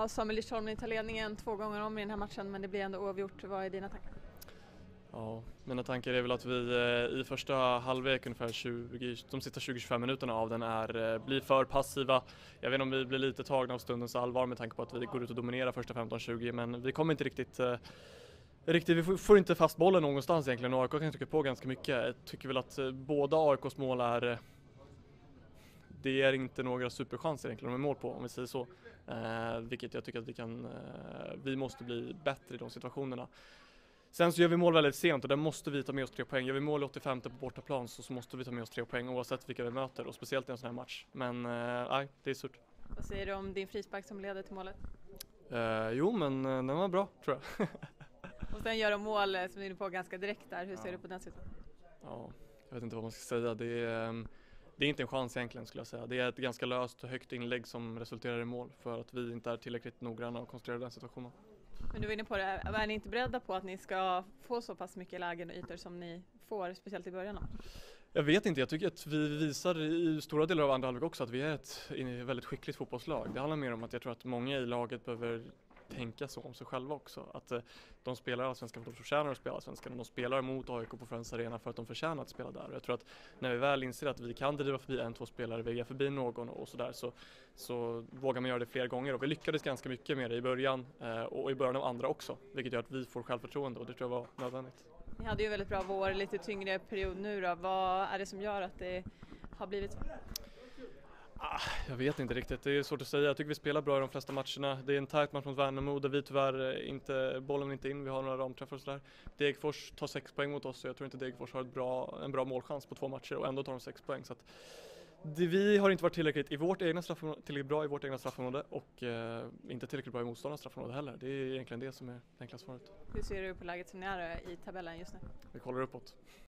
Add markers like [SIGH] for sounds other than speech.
Ja, Samuel Lidsholm tar ledningen två gånger om i den här matchen men det blir ändå oavgjort. Vad är dina tankar? Ja, mina tankar är väl att vi eh, i första halvlek ungefär 20, de sista 20-25 minuterna av den är, eh, blir för passiva. Jag vet inte om vi blir lite tagna av stundens allvar med tanke på att vi går ut och dominerar första 15-20 men vi kommer inte riktigt eh, Riktigt, vi får inte fast bollen någonstans egentligen och AIK kan trycka på ganska mycket. Jag tycker väl att båda AIKs mål är det är inte några superchanser egentligen är mål på om vi säger så. Eh, vilket jag tycker att vi kan, eh, vi måste bli bättre i de situationerna. Sen så gör vi mål väldigt sent och där måste vi ta med oss tre poäng. Gör vi mål 85 på bortaplan så, så måste vi ta med oss tre poäng oavsett vilka vi möter och speciellt i en sån här match. Men eh, nej, det är surt. Vad säger du om din frispark som leder till målet? Eh, jo men eh, den var bra tror jag. [LAUGHS] och sen gör de mål eh, som du är inne på ganska direkt där. Hur ser ja. du på den situationen? Ja, jag vet inte vad man ska säga. Det är, ehm, det är inte en chans egentligen skulle jag säga. Det är ett ganska löst och högt inlägg som resulterar i mål för att vi inte är tillräckligt noggranna och konstruerade den situationen. Men du var inne på det, är ni inte beredda på att ni ska få så pass mycket lägen och ytor som ni får, speciellt i början? Jag vet inte, jag tycker att vi visar i stora delar av andra halvlek också att vi är ett väldigt skickligt fotbollslag. Det handlar mer om att jag tror att många i laget behöver tänka så om sig själva också. Att eh, de spelar allsvenskan för att de förtjänar att spela allsvenskan och de spelar mot AIK på Friends Arena för att de förtjänar att spela där. Och jag tror att när vi väl inser att vi kan driva förbi en, två spelare, väga förbi någon och sådär så, så vågar man göra det fler gånger och vi lyckades ganska mycket med det i början eh, och i början av andra också, vilket gör att vi får självförtroende och det tror jag var nödvändigt. Ni hade ju väldigt bra vår, lite tyngre period nu då. Vad är det som gör att det har blivit så? Ah, jag vet inte riktigt, det är svårt att säga. Jag tycker vi spelar bra i de flesta matcherna. Det är en tight match mot Värnamo där vi tyvärr eh, inte, bollen inte in, vi har några ramträffar och sådär. Degerfors tar sex poäng mot oss så jag tror inte Degerfors har ett bra, en bra målchans på två matcher och ändå tar de sex poäng. Så att det, vi har inte varit tillräckligt, i vårt egna tillräckligt bra i vårt egna straffområde och eh, inte tillräckligt bra i motståndarnas straffområde heller. Det är egentligen det som är det enkla svaret. Hur ser du på läget som ni är i tabellen just nu? Vi kollar uppåt.